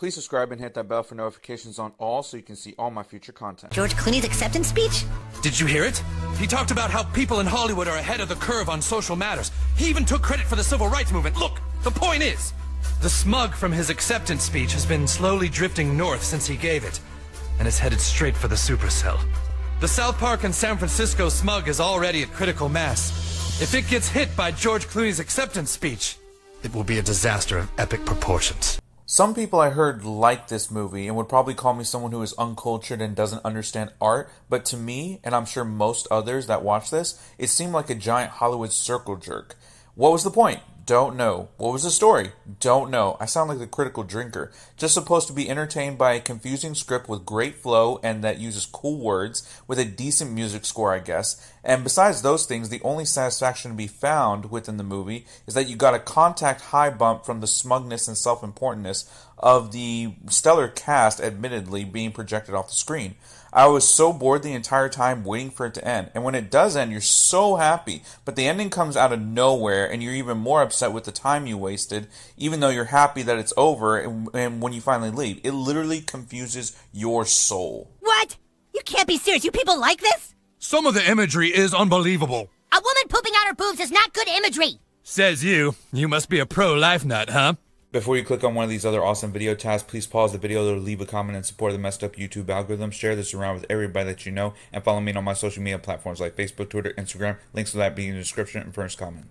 Please subscribe and hit that bell for notifications on all so you can see all my future content. George Clooney's acceptance speech? Did you hear it? He talked about how people in Hollywood are ahead of the curve on social matters. He even took credit for the civil rights movement. Look, the point is, the smug from his acceptance speech has been slowly drifting north since he gave it, and is headed straight for the supercell. The South Park and San Francisco smug is already at critical mass. If it gets hit by George Clooney's acceptance speech, it will be a disaster of epic proportions. Some people I heard like this movie and would probably call me someone who is uncultured and doesn't understand art, but to me, and I'm sure most others that watch this, it seemed like a giant Hollywood circle jerk. What was the point? Don't know. What was the story? Don't know. I sound like a critical drinker. Just supposed to be entertained by a confusing script with great flow and that uses cool words with a decent music score, I guess. And besides those things, the only satisfaction to be found within the movie is that you got a contact high bump from the smugness and self importantness of the stellar cast, admittedly, being projected off the screen. I was so bored the entire time waiting for it to end. And when it does end, you're so happy. But the ending comes out of nowhere, and you're even more upset with the time you wasted, even though you're happy that it's over and, and when you finally leave. It literally confuses your soul. What? You can't be serious. You people like this? Some of the imagery is unbelievable. A woman pooping out her boobs is not good imagery. Says you. You must be a pro life nut, huh? Before you click on one of these other awesome video tabs, please pause the video to leave a comment and support the messed up YouTube algorithm. Share this around with everybody that you know, and follow me on my social media platforms like Facebook, Twitter, Instagram. Links to that being in the description and first comment.